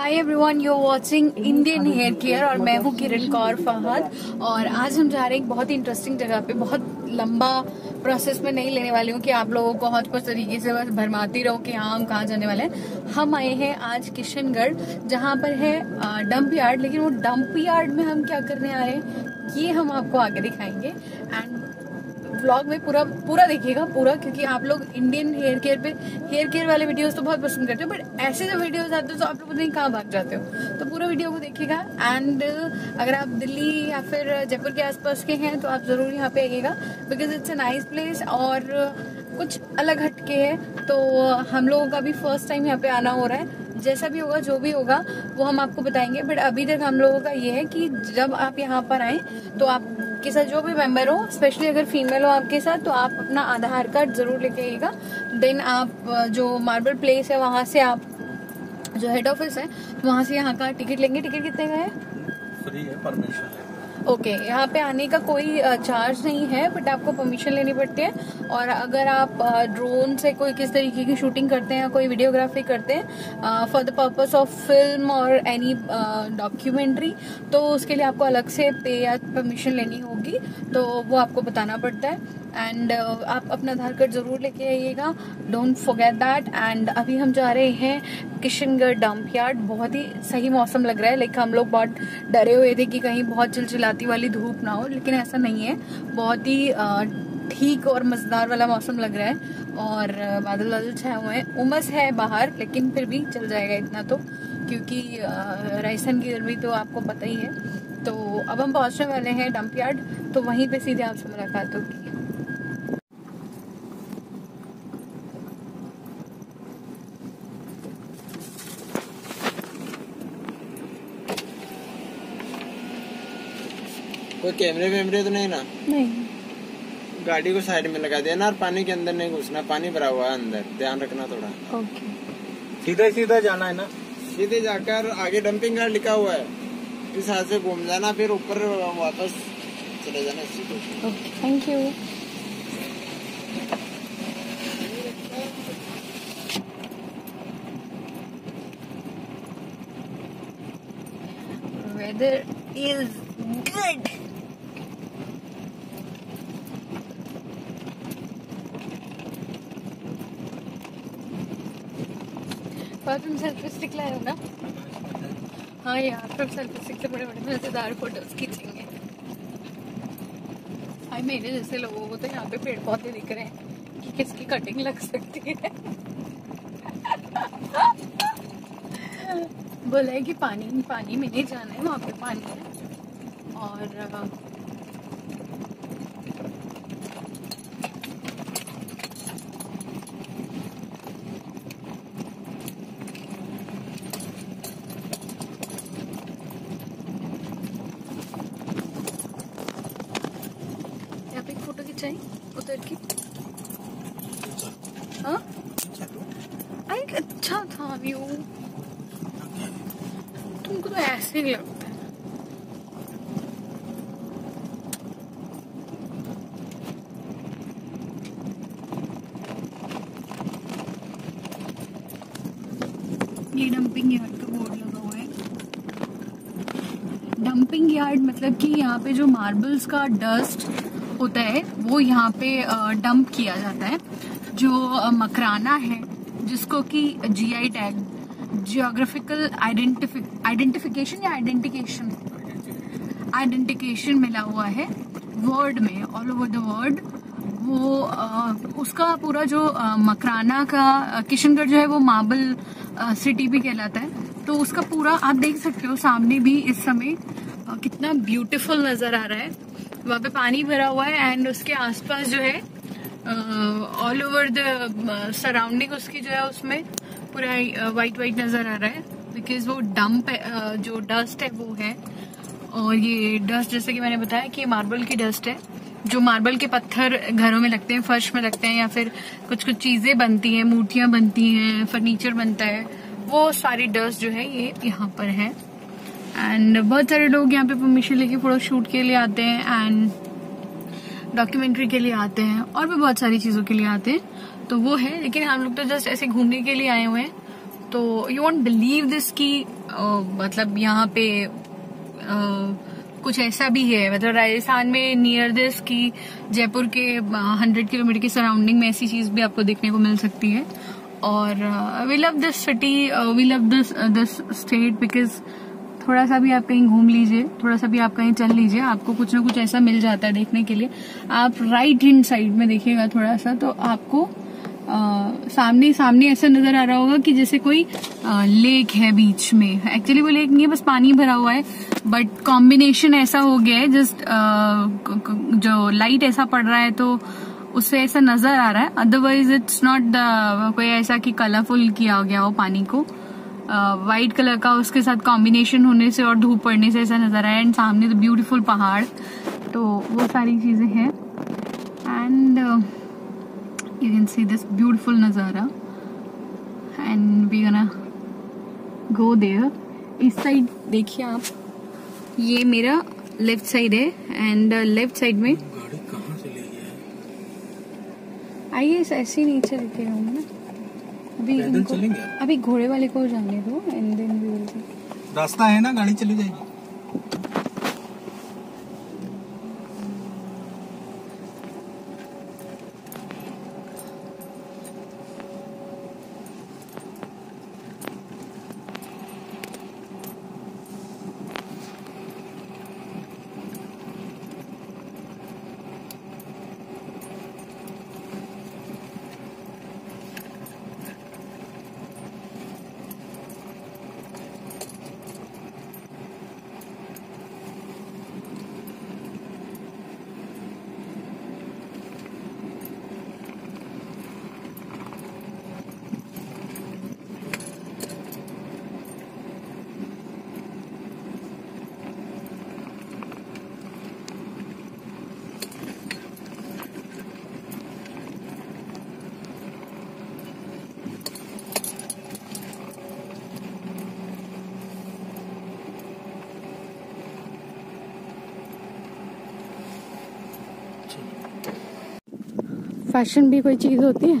Hi everyone you watching Indian hair care और मैं हूँ किरण कौर फहद और आज हम जा रहे हैं एक बहुत ही इंटरेस्टिंग जगह पे, बहुत लंबा प्रोसेस में नहीं लेने वाली हूँ कि आप लोगों को बहुत कुछ तरीके से बस भरमाती रहो कि हाँ हम कहाँ जाने वाले हैं। हम आए हैं आज किशनगढ़, जहाँ पर है डंप यार्ड लेकिन वो डंप यार्ड में हम क्या करने आ रहे हैं, ये हम आपको आगे दिखाएँगे। एंड व्लॉग में पूरा पूरा देखिएगा, पूरा, क्योंकि आप लोग इंडियन हेयर केयर पे हेयर केयर वाले वीडियोस तो बहुत पसंद करते हो बट ऐसे जो वीडियोस आते हो तो आप लोग नहीं कहाँ भाग जाते हो। तो पूरा वीडियो को देखिएगा एंड अगर आप दिल्ली या फिर जयपुर के आसपास के हैं तो आप ज़रूर यहाँ पे आइएगा because it's a nice place और कुछ अलग हटके है। तो हम लोगों का भी फ़र्स्ट टाइम यहाँ पे आना हो रहा है। जैसा भी होगा, जो भी होगा, वो हम आपको बताएँगे। बट अभी तक हम लोगों का ये है कि जब आप यहाँ पर आए तो आपके साथ जो भी मेंबर हो स्पेशली अगर फीमेल हो आपके साथ तो आप अपना आधार कार्ड ज़रूर लेके आइएगा। देन आप जो मार्बल प्लेस है, वहाँ से आप, जो हेड ऑफ़िस है, वहाँ से यहाँ का टिकट लेंगे। टिकट कितने का है? फ्री है, परमिशन ओके okay, यहाँ पे आने का कोई चार्ज नहीं है बट आपको परमिशन लेनी पड़ती है। और अगर आप ड्रोन से कोई किस तरीके की शूटिंग करते हैं या कोई वीडियोग्राफी करते हैं for the purpose of film और एनी डॉक्यूमेंट्री तो उसके लिए आपको अलग से पे या परमिशन लेनी होगी। तो वो आपको बताना पड़ता है। एंड uh, आप अपना आधार कार्ड ज़रूर लेके आइएगा। डोंट फोगेट दैट एंड अभी हम जा रहे हैं किशनगढ़ डंप यार्ड बहुत ही सही मौसम लग रहा है। लाइक हम लोग बहुत डरे हुए थे कि कहीं बहुत चिलचिलाती वाली धूप ना हो। लेकिन ऐसा नहीं है। बहुत ही ठीक और मज़ेदार वाला मौसम लग रहा है। और बादल बादल छाए हुए हैं। उमस है बाहर लेकिन फिर भी चल जाएगा इतना तो। क्योंकि राजस्थान की गर्मी तो आपको पता ही है। तो अब हम पहुँचने वाले हैं डंप यार्ड तो वहीं पे सीधे आपसे मुलाकात होगी। कोई कैमरे वैमरे तो नहीं ना? नहीं। गाड़ी को साइड में लगा देना और पानी के अंदर नहीं घुसना पानी भरा हुआ है अंदर ध्यान रखना थोड़ा। ओके सीधा सीधा जाना है ना? सीधे जाकर आगे डंपिंग गार्ड लिखा हुआ है। इस हाथ से घूम जाना फिर ऊपर वापस चले जाना okay thank you weather is good. तुम सेल्फी स्टिक लाए हो ना? हाँ यार तुम सेल्फी स्टिक से बड़े बड़े मज़ेदार फ़ोटोज़ खींचेंगे। भाई मेरे जैसे लोगों को तो यहाँ पे पेड़ पौधे दिख रहे हैं कि किसकी कटिंग लग सकती है। बोला है कि पानी पानी में नहीं जाना है, वहाँ पे पानी है। और चाहिए उधर की हाँ अच्छा था व्यू तुमको तो ऐसे ही लगता है। ये डंपिंग यार्ड का बोर्ड लगा हुआ है। डंपिंग यार्ड मतलब कि यहाँ पे जो मार्बल्स का डस्ट होता है, वो यहाँ पे डंप किया जाता है। जो मकराना है जिसको कि जीआई टैग जियोग्राफिकल आइडेंटिफिकेशन या आइडेंटिकेशन आइडेंटिकेशन मिला हुआ है वर्ड में ऑल ओवर द वर्ल्ड वो आ, उसका पूरा जो आ, मकराना का किशनगढ़ जो है वो मार्बल सिटी भी कहलाता है। तो उसका पूरा आप देख सकते हो सामने भी इस समय आ, कितना ब्यूटीफुल नज़र आ रहा है। वहाँ पे पानी भरा हुआ है एंड उसके आसपास जो है ऑल ओवर द सराउंडिंग उसकी जो है उसमें पूरा वाइट वाइट नज़र आ रहा है। बिकॉज़ वो डंप uh, जो डस्ट है वो है। और ये डस्ट जैसे कि मैंने बताया कि मार्बल की डस्ट है। जो मार्बल के पत्थर घरों में लगते हैं फर्श में लगते हैं या फिर कुछ कुछ चीज़ें बनती हैं मूर्तियाँ बनती हैं फर्नीचर बनता है वो सारी डस्ट जो है ये यहाँ पर है। एंड बहुत सारे लोग यहाँ पे परमिशन लेके फ़ोटो शूट के लिए आते हैं। एंड डॉक्यूमेंट्री के लिए आते हैं और भी बहुत सारी चीज़ों के लिए आते हैं। तो वो है, लेकिन हम लोग तो जस्ट ऐसे घूमने के लिए आए हुए हैं। तो यू वॉन्ट बिलीव दिस की मतलब यहाँ पे कुछ ऐसा भी है। मतलब राजस्थान में नियर दिस की जयपुर के हंड्रेड किलोमीटर की सराउंडिंग में ऐसी चीज़ भी आपको देखने को मिल सकती है। और we love this city we love this this state because थोड़ा सा भी आप कहीं घूम लीजिए थोड़ा सा भी आप कहीं चल लीजिए आपको कुछ ना कुछ ऐसा मिल जाता है देखने के लिए। आप राइट हैंड साइड में देखिएगा थोड़ा सा तो आपको आ, सामने सामने ऐसा नज़र आ रहा होगा कि जैसे कोई आ, लेक है बीच में। एक्चुअली वो लेक नहीं है बस पानी भरा हुआ है बट कॉम्बिनेशन ऐसा हो गया है जस्ट जो लाइट ऐसा पड़ रहा है तो उससे ऐसा नज़र आ रहा है। अदरवाइज़ इट्स नॉट कोई ऐसा कि कलरफुल किया गया हो पानी को। व्हाइट uh, कलर का उसके साथ कॉम्बिनेशन होने से और धूप पड़ने से ऐसा नज़र आया एंड सामने तो ब्यूटीफुल पहाड़ तो वो सारी चीज़ें हैं। And you can see this beautiful नज़ारा। And we gonna go there इस साइड देखिए आप। ये मेरा लेफ़्ट साइड है। एंड लेफ़्ट साइड में आइए ऐसे ही नीचे लेके रहूँगा ना अभी अभी घोड़े वाले को जाने दो एंड देन वी विल रास्ता है ना गाड़ी चली जाएगी। फ़ैशन भी कोई चीज़ होती है?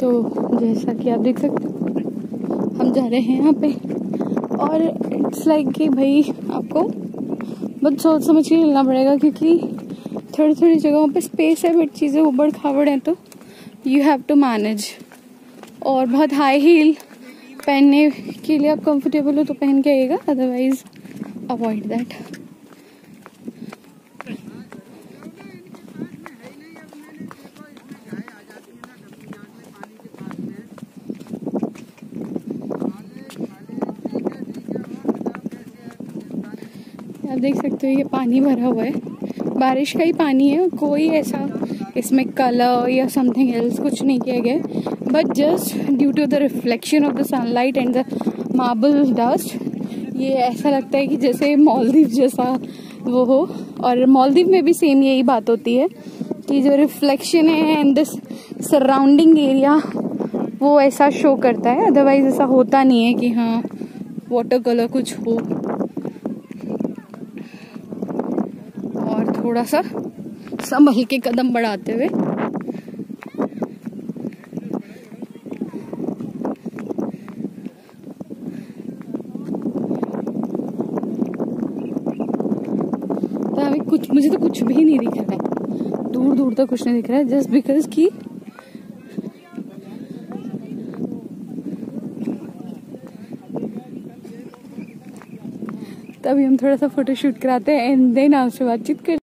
तो जैसा कि आप देख सकते हो हम जा रहे हैं यहाँ पे। और इट्स लाइक like कि भाई आपको बहुत सोच समझ के चलना पड़ेगा क्योंकि थोड़ी थोड़ी जगहों पे स्पेस है बट चीज़ें उबड़ खाबड़ हैं तो यू हैव टू मैनेज और बहुत हाई हील पहनने के लिए आप कंफर्टेबल हो तो पहन के आइएगा अदरवाइज़ avoid दैट आप देख सकते हो ये पानी भरा हुआ है। बारिश का ही पानी है, कोई ऐसा इसमें कलर या समथिंग एल्स कुछ नहीं किया गया but just due to the reflection of the sunlight and the marble dust ये ऐसा लगता है कि जैसे मालदीव जैसा वो हो। और मालदीव में भी सेम यही बात होती है कि जो रिफ्लेक्शन है एंड दिस सराउंडिंग एरिया वो ऐसा शो करता है। अदरवाइज़ ऐसा होता नहीं है कि हाँ वाटर कलर कुछ हो। और थोड़ा सा संभल के कदम बढ़ाते हुए मुझे तो कुछ भी नहीं दिख रहा है। दूर दूर तक कुछ नहीं दिख रहा है जस्ट बिकॉज़ की तभी हम थोड़ा सा फोटोशूट कराते हैं एंड देन आपसे बातचीत कर